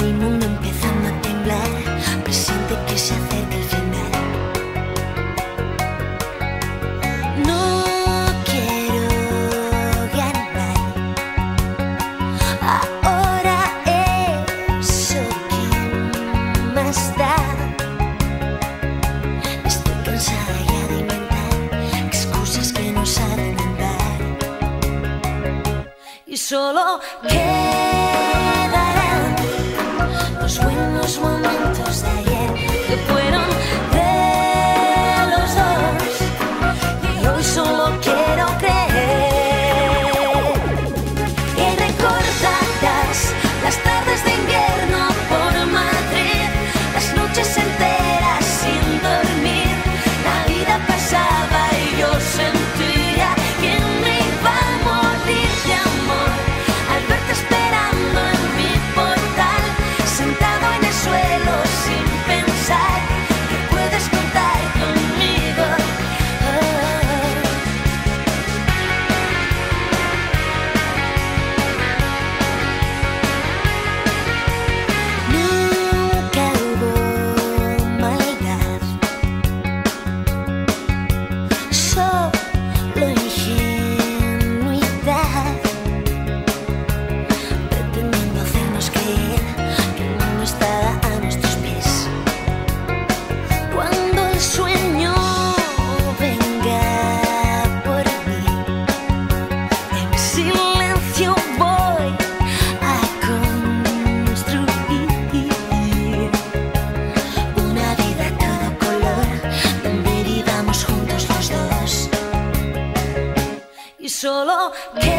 Mi mundo empezando a temblar, presente que se acerca. kill Can't